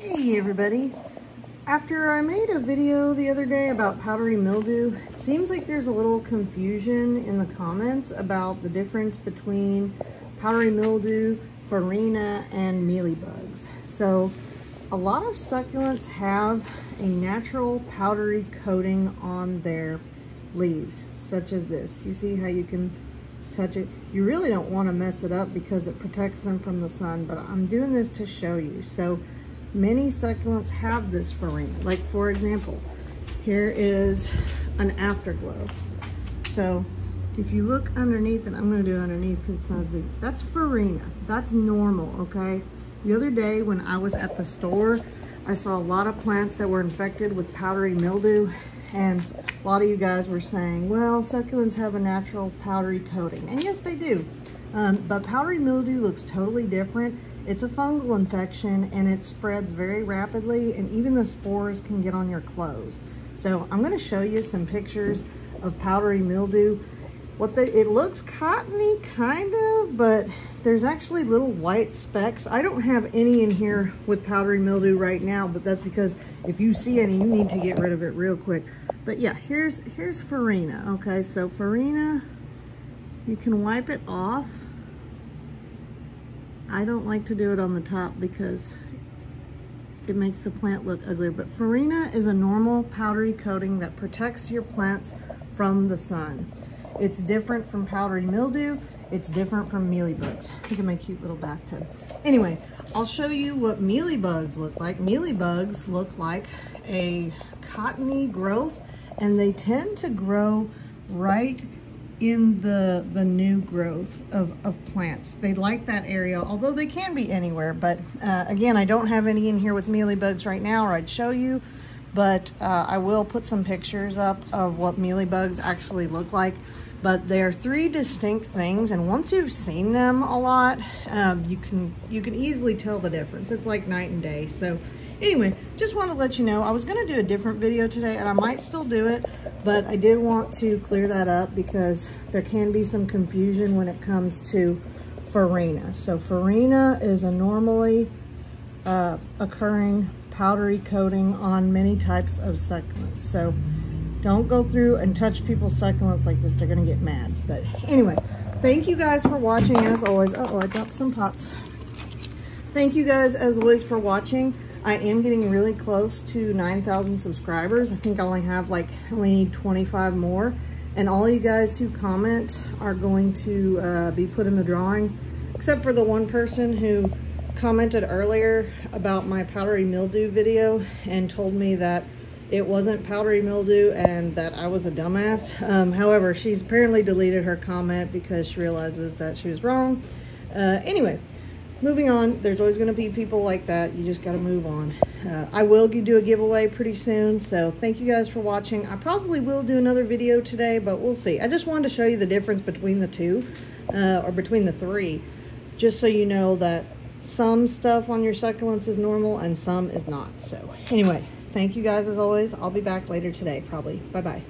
Hey everybody. After I made a video the other day about powdery mildew, it seems like there's a little confusion in the comments about the difference between powdery mildew, farina, and mealybugs. So a lot of succulents have a natural powdery coating on their leaves, such as this. You see how you can touch it. You really don't want to mess it up because it protects them from the sun, but I'm doing this to show you. So many succulents have this farina. Like for example, here is an afterglow. So if you look underneath and I'm gonna do underneath because it's not as big. That's farina, that's normal, okay? The other day when I was at the store, I saw a lot of plants that were infected with powdery mildew and a lot of you guys were saying, well, succulents have a natural powdery coating. And yes, they do. Um, but powdery mildew looks totally different. It's a fungal infection and it spreads very rapidly and even the spores can get on your clothes. So I'm gonna show you some pictures of powdery mildew. What it looks cottony kind of, but there's actually little white specks. I don't have any in here with powdery mildew right now, but that's because if you see any, you need to get rid of it real quick. But yeah, here's, here's farina. Okay, so farina, you can wipe it off I don't like to do it on the top because it makes the plant look uglier. But farina is a normal powdery coating that protects your plants from the sun. It's different from powdery mildew. It's different from mealybugs. Look at my cute little bathtub. Anyway, I'll show you what mealybugs look like. Mealybugs look like a cottony growth and they tend to grow right in the the new growth of, of plants. They like that area, although they can be anywhere. But uh, again, I don't have any in here with mealybugs right now, or I'd show you. But uh, I will put some pictures up of what mealybugs actually look like. But they're three distinct things, and once you've seen them a lot, um, you can you can easily tell the difference. It's like night and day. So Anyway, just want to let you know, I was going to do a different video today, and I might still do it, but I did want to clear that up because there can be some confusion when it comes to farina. So farina is a normally uh, occurring powdery coating on many types of succulents. So don't go through and touch people's succulents like this. They're going to get mad. But anyway, thank you guys for watching as always. Uh oh I dropped some pots. Thank you guys as always for watching. I am getting really close to 9,000 subscribers. I think I only have like, only need 25 more. And all you guys who comment are going to uh, be put in the drawing, except for the one person who commented earlier about my powdery mildew video and told me that it wasn't powdery mildew and that I was a dumbass. Um, however, she's apparently deleted her comment because she realizes that she was wrong. Uh, anyway, moving on there's always going to be people like that you just got to move on. Uh, i will do a giveaway pretty soon so thank you guys for watching. I probably will do another video today but we'll see. I just wanted to show you the difference between the two uh, or between the three just so you know that some stuff on your succulents is normal and some is not. So anyway thank you guys as always. I'll be back later today probably. Bye bye